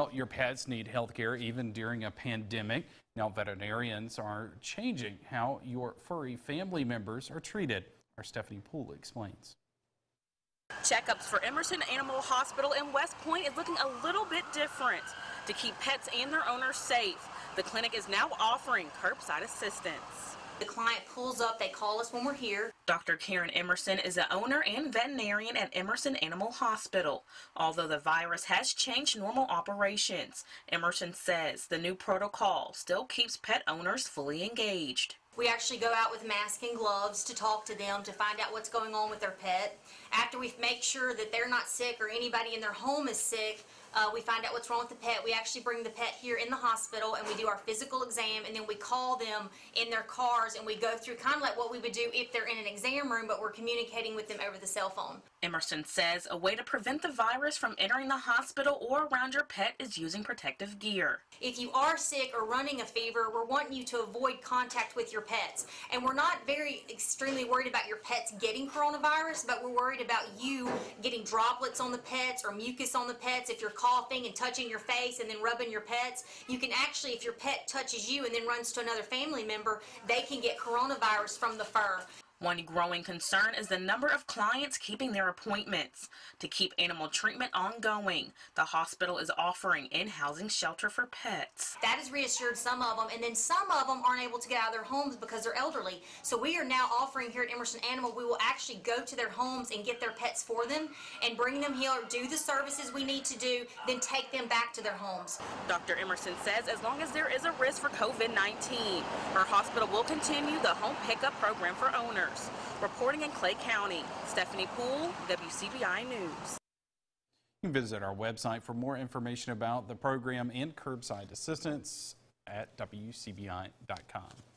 Well, Your pets need health care even during a pandemic. Now, veterinarians are changing how your furry family members are treated. Our Stephanie Poole explains. Checkups for Emerson Animal Hospital in West Point is looking a little bit different. To keep pets and their owners safe, the clinic is now offering curbside assistance. The client pulls up, they call us when we're here. Dr. Karen Emerson is the owner and veterinarian at Emerson Animal Hospital. Although the virus has changed normal operations, Emerson says the new protocol still keeps pet owners fully engaged. We actually go out with mask and gloves to talk to them to find out what's going on with their pet. After we make sure that they're not sick or anybody in their home is sick, uh, we find out what's wrong with the pet. We actually bring the pet here in the hospital and we do our physical exam and then we call them in their cars and we go through kind of like what we would do if they're in an exam room, but we're communicating with them over the cell phone. Emerson says a way to prevent the virus from entering the hospital or around your pet is using protective gear. If you are sick or running a fever, we're wanting you to avoid contact with your pets. And we're not very extremely worried about your pets getting coronavirus, but we're worried about you getting droplets on the pets or mucus on the pets. If you're coughing and touching your face and then rubbing your pets, you can actually, if your pet touches you and then runs to another family member, they can get coronavirus from the fur. One growing concern is the number of clients keeping their appointments. To keep animal treatment ongoing, the hospital is offering in-housing shelter for pets. That has reassured some of them, and then some of them aren't able to get out of their homes because they're elderly. So we are now offering here at Emerson Animal, we will actually go to their homes and get their pets for them and bring them here, do the services we need to do, then take them back to their homes. Dr. Emerson says as long as there is a risk for COVID-19, her hospital will continue the home pickup program for owners. Reporting in Clay County, Stephanie Poole, WCBI News. You can visit our website for more information about the program and curbside assistance at WCBI.com.